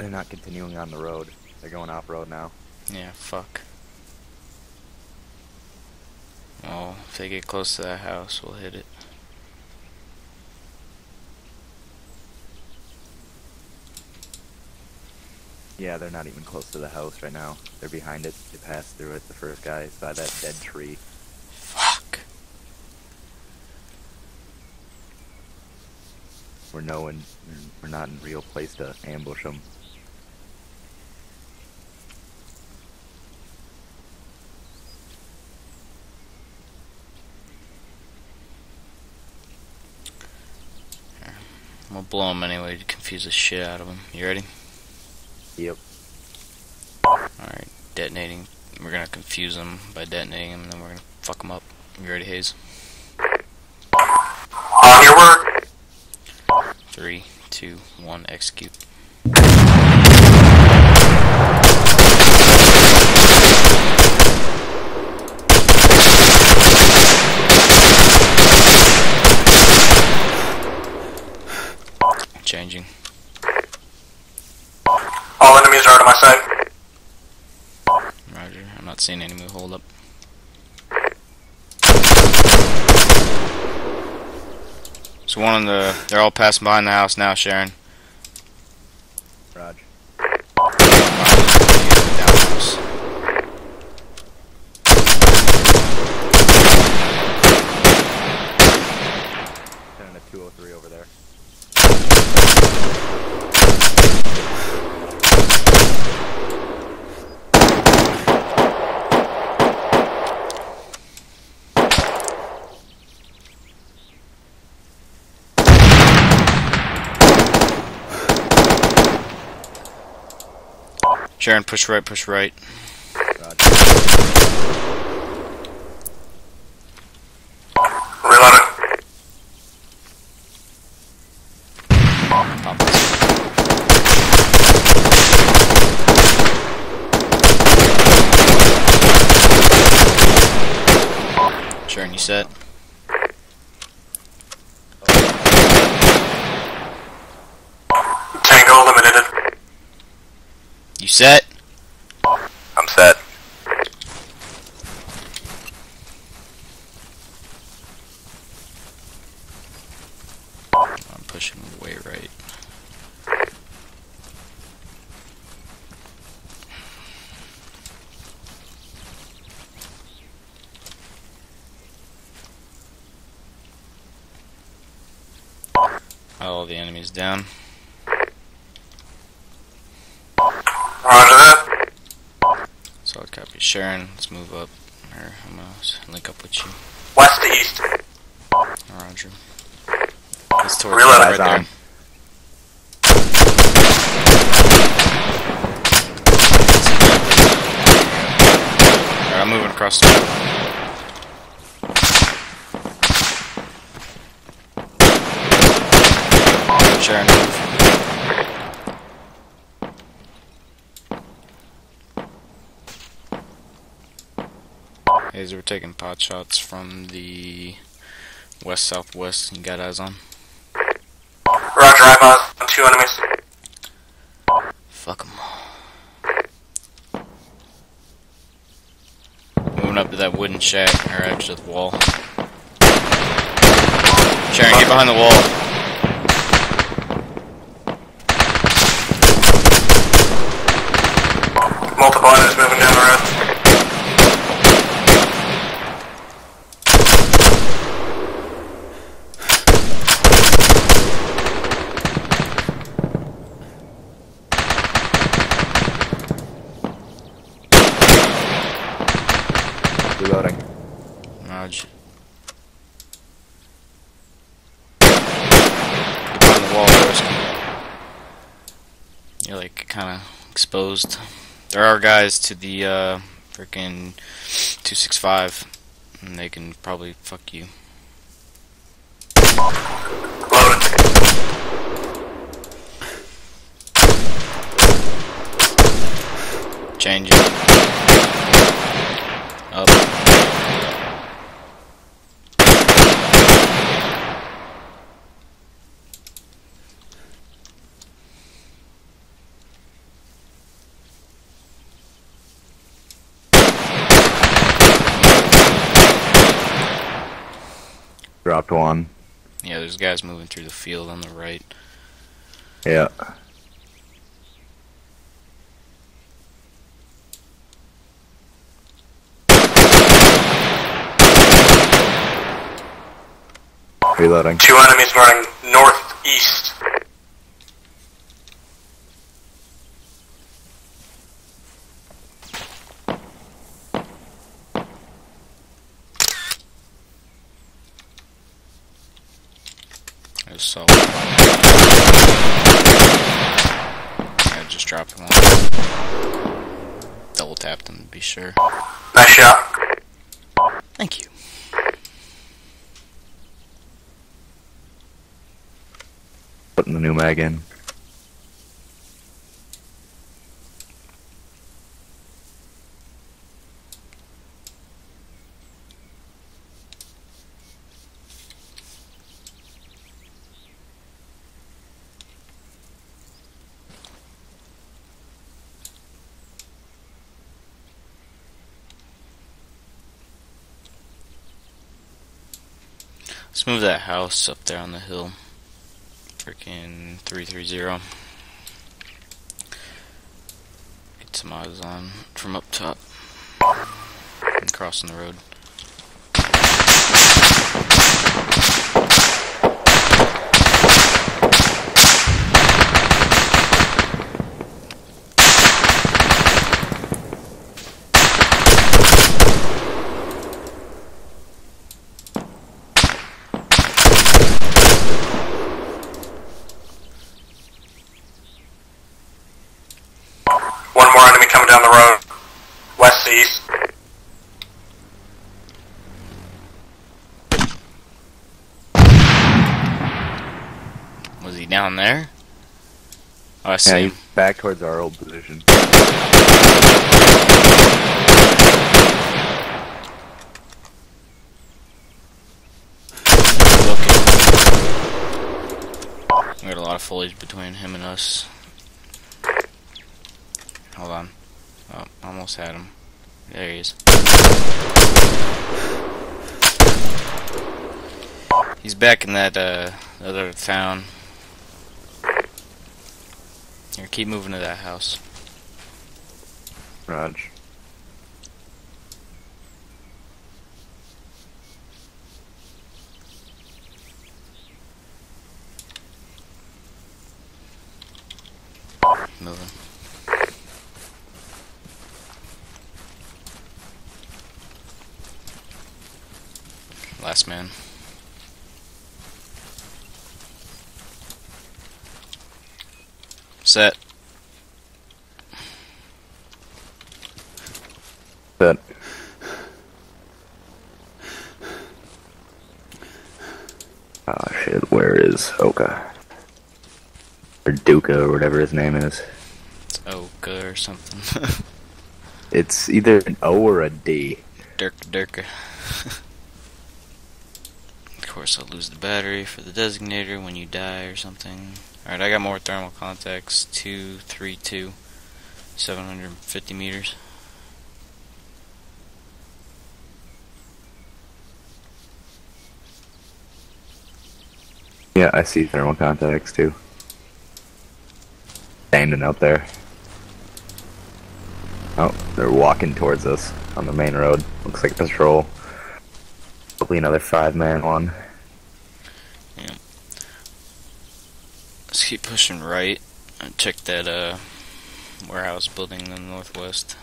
They're not continuing on the road. They're going off road now. Yeah, fuck. Well, if they get close to that house, we'll hit it. Yeah, they're not even close to the house right now. They're behind it. They passed through it. The first guy is by that dead tree. Fuck. We're knowing we're not in real place to ambush them. I'm gonna blow them anyway to confuse the shit out of them. You ready? Yep. Alright, detonating. We're gonna confuse them by detonating them, and then we're gonna fuck them up. You ready, Hayes? On your word. Three, two, one, execute. Changing. All enemies are out of my sight. Roger. I'm not seeing any move. Hold up. So one of the, they're all passing behind the house now, Sharon. Raj. Down house. Sending a 203 over there. Sharon, push right, push right. Raj. Reloading. Pop this. Sharon, you set? Tango eliminated. You set? I'm set. I'm pushing way right. Enemies down. Roger that. Solid copy. Sharon, let's move up. Or I'm gonna link up with you. West to east. Roger. It's towards Reload. right there. Alright, I'm moving across the Sharon, move. We're taking pot shots from the west southwest. You got eyes on? Roger, I'm on two enemies. Fuck 'em. Moving up to that wooden shack, or actually the wall. Sharon, get behind the wall. Multiple enemies moving down the road. Reloading. Raj. Get behind the wall first. You're like kind of exposed. There are guys to the uh, freaking 265, and they can probably fuck you. Change it. Up. Dropped one. Yeah, there's guys moving through the field on the right. Yeah. Reloading. Two enemies running northeast. I just. I just dropped one. Double tapped him to be sure. Nice shot. Thank you. Putting the new mag in. Let's move that house up there on the hill. Freaking 330. Get some eyes on from up top. And crossing the road. One more enemy coming down the road. West to east. Was he down there? Oh, I see Yeah, him. he's back towards our old position. We got a lot of foliage between him and us. Hold on. Oh, almost had him. There he is. He's back in that uh, other town. Keep moving to that house. Raj. Moving. Last man. Set. That. Oh shit, where is Oka? Or Duka, or whatever his name is. It's Oka or something. It's either an O or a D. Dirk Dirka. of course, I'll lose the battery for the designator when you die or something. Alright, I got more thermal contacts. 232, 750 meters. Yeah, I see thermal contacts too. Standing out there. Oh, they're walking towards us on the main road. Looks like a patrol. Probably another five man one. Let's keep pushing right and check that uh, warehouse building in the northwest.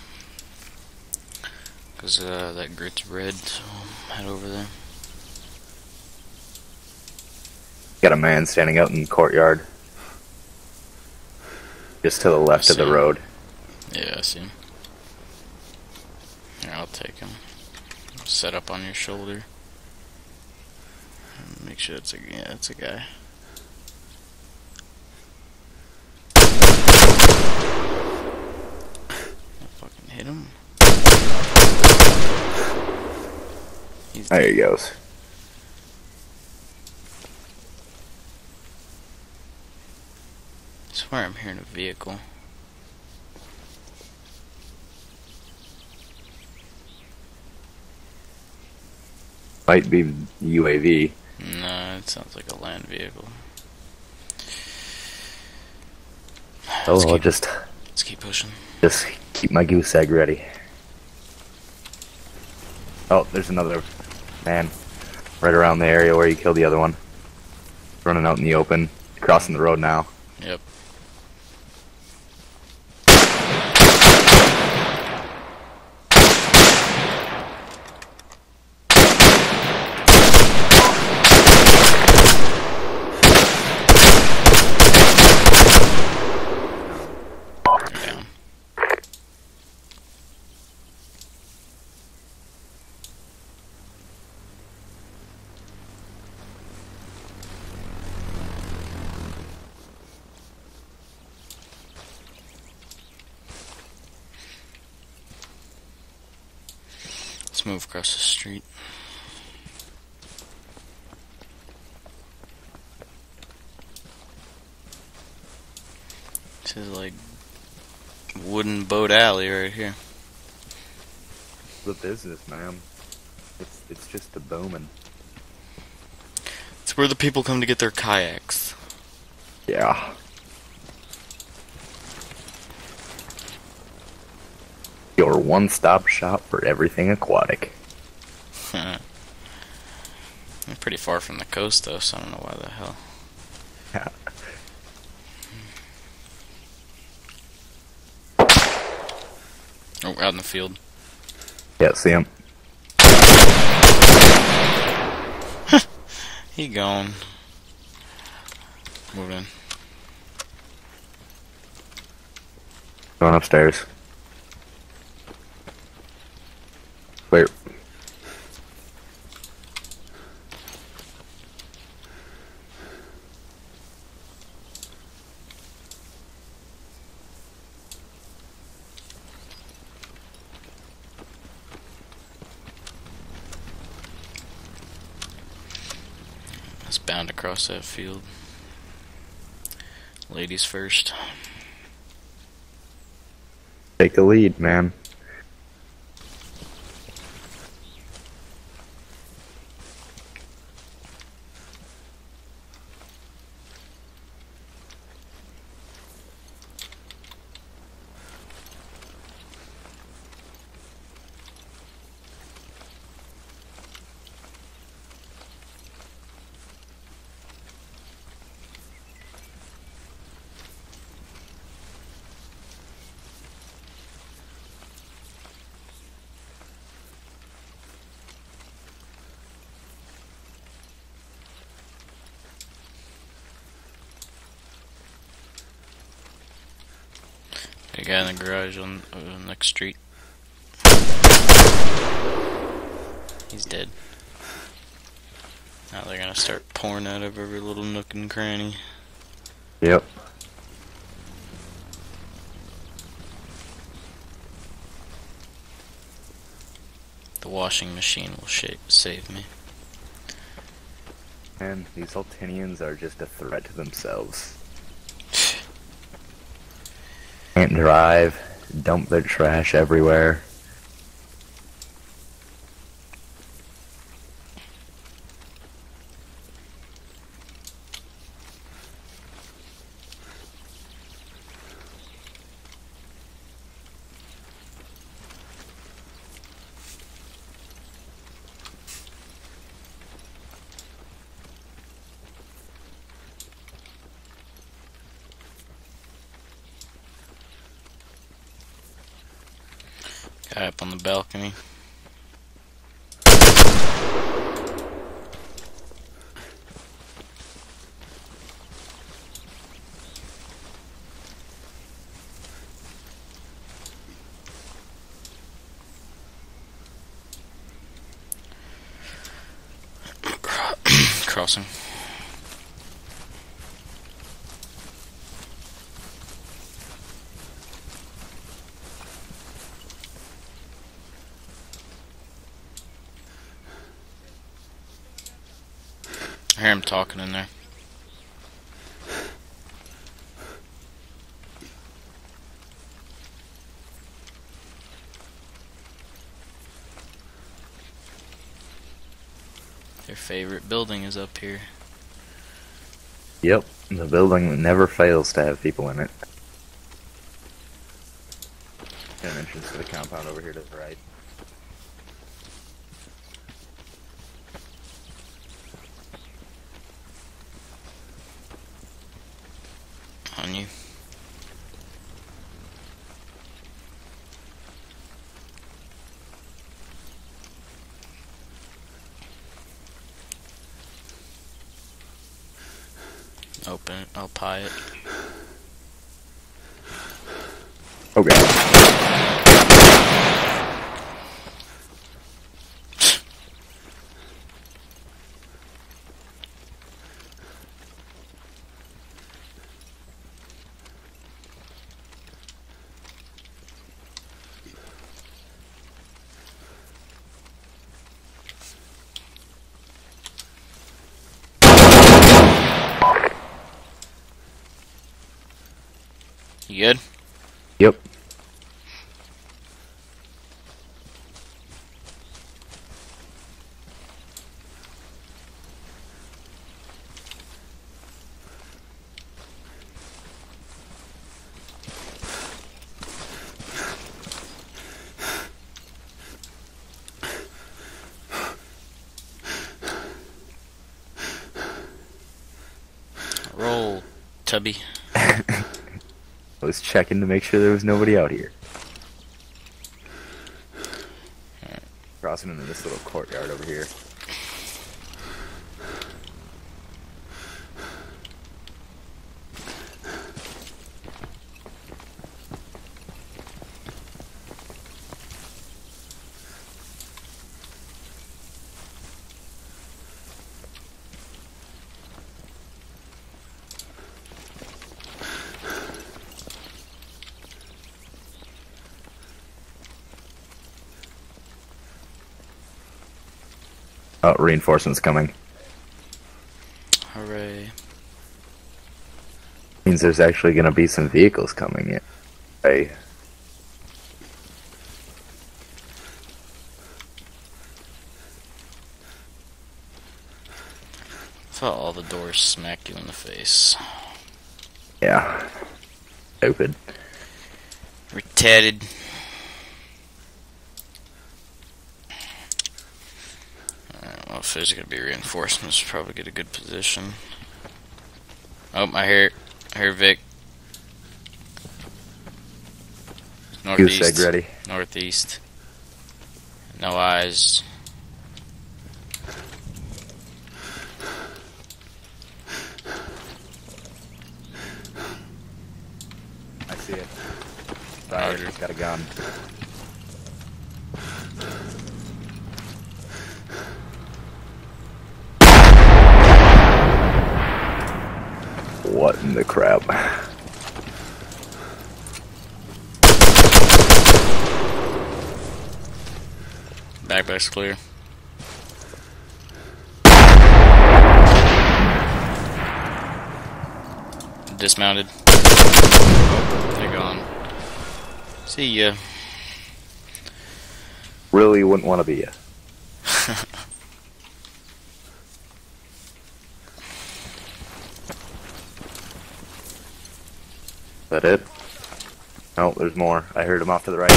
Because uh, that grid's red, so head over there. Got a man standing out in the courtyard. Just to the left of the road. Yeah, I see him. Here, I'll take him. Set up on your shoulder. Make sure it's a yeah, it's a guy. I fucking hit him. He's There he goes. I swear I'm hearing a vehicle. Might be UAV. No, it sounds like a land vehicle. Oh, Let's I'll keep, just let's keep pushing. just keep my goose egg ready. Oh, there's another man right around the area where you killed the other one. Running out in the open, crossing the road now. Yep. Across the street. This is like wooden boat alley right here. The business, man. It's it's just a booming. It's where the people come to get their kayaks. Yeah. Your one-stop shop for everything aquatic. They're pretty far from the coast though, so I don't know why the hell. Yeah. Oh, out in the field. Yeah, see him. He gone. Moving. Going upstairs. Across that field. Ladies first. Take the lead, man. A guy in the garage on uh, the next street. He's dead. Now they're gonna start pouring out of every little nook and cranny. Yep. The washing machine will shape, save me. And these Altinians are just a threat to themselves. Can't drive, dump their trash everywhere. Guy up on the balcony. Crossing. Hear him talking in there. Their favorite building is up here. Yep, the building never fails to have people in it. An entrance to the compound over here to the right. On you. Open it. I'll pie it. Okay. Good? Yep. Roll, Tubby. I was checking to make sure there was nobody out here. Crossing into this little courtyard over here. Reinforcements coming. Hooray. Means there's actually going to be some vehicles coming in. Hey, thought all the doors smack you in the face. yeah. Open. Retarded. Alright, well, if there's gonna be reinforcements, probably get a good position. Oh, I hear, I hear Vic. Goose egg Northeast. ready. Northeast. No eyes. I see it. Roger. He's got a gun. What in the crap? Backpack's clear. Dismounted. They're gone. See ya. Really wouldn't want to be you. That it? No, there's more. I heard him off to the right.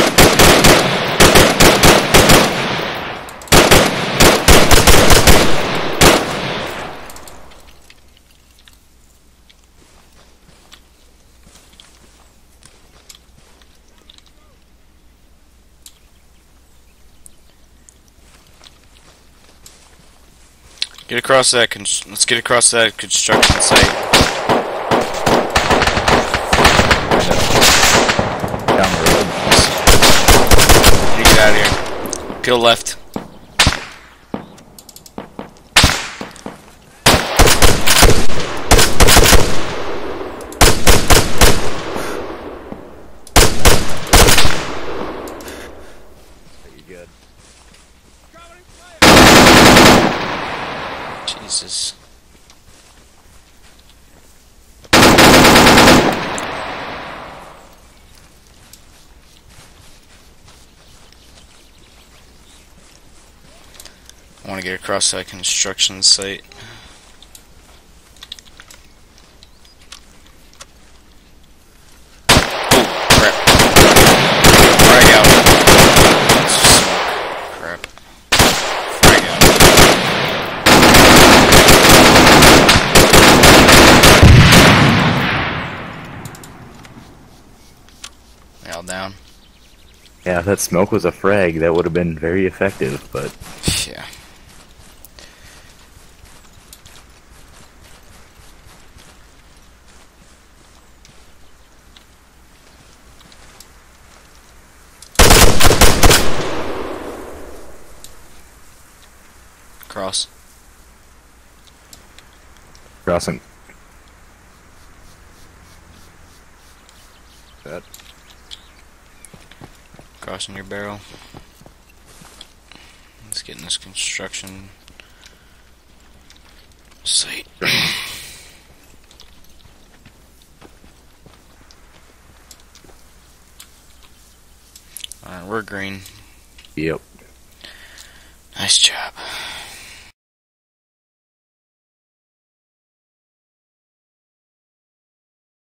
Get across that. Let's get across that construction site. Down the road. You get out Peel left. You good? Jesus. want to get across that construction site. Oh, crap. Frag out. Crap. Frag out. All down. Yeah, if that smoke was a frag, that would have been very effective, but Yeah. Cross. crossing. That. Crossing your barrel. Let's get in this construction site. Alright, we're green. Yep. Nice job.